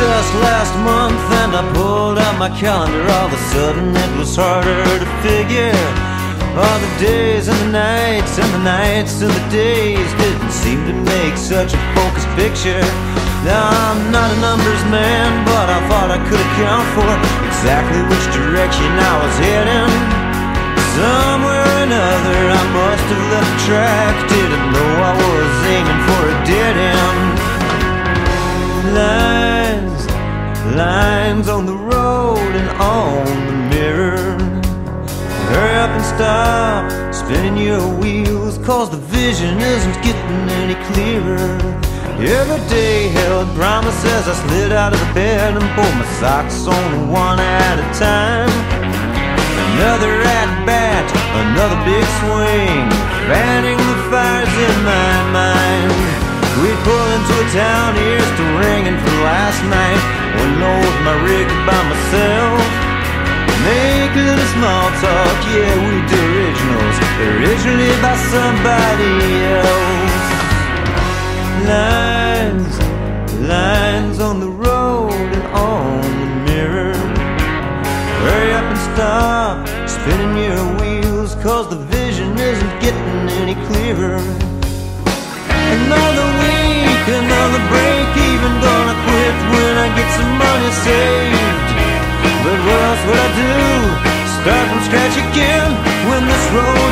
just last month and I pulled out my calendar. All of a sudden it was harder to figure. All the days and the nights and the nights and the days Didn't seem to make such a focused picture. Now I'm not a numbers man But I thought I could account for Exactly which direction I was heading. Somewhere or another I must have left track Didn't know I was lines on the road and on the mirror. Hurry up and stop spinning your wheels Cause the vision isn't getting any clearer. Every day held promises I slid out of the bed and pulled my socks on one at a time. Another at bat, another big swing Fanning the fires in my mind. We'd pull into a town here my rig by myself. Make a little small talk, yeah we do originals. Originally by somebody else. Lines, lines on the road and on the mirror. Hurry up and stop spinning your wheels Cause the vision isn't getting any clearer saved But what else would I do? Start from scratch again When this road is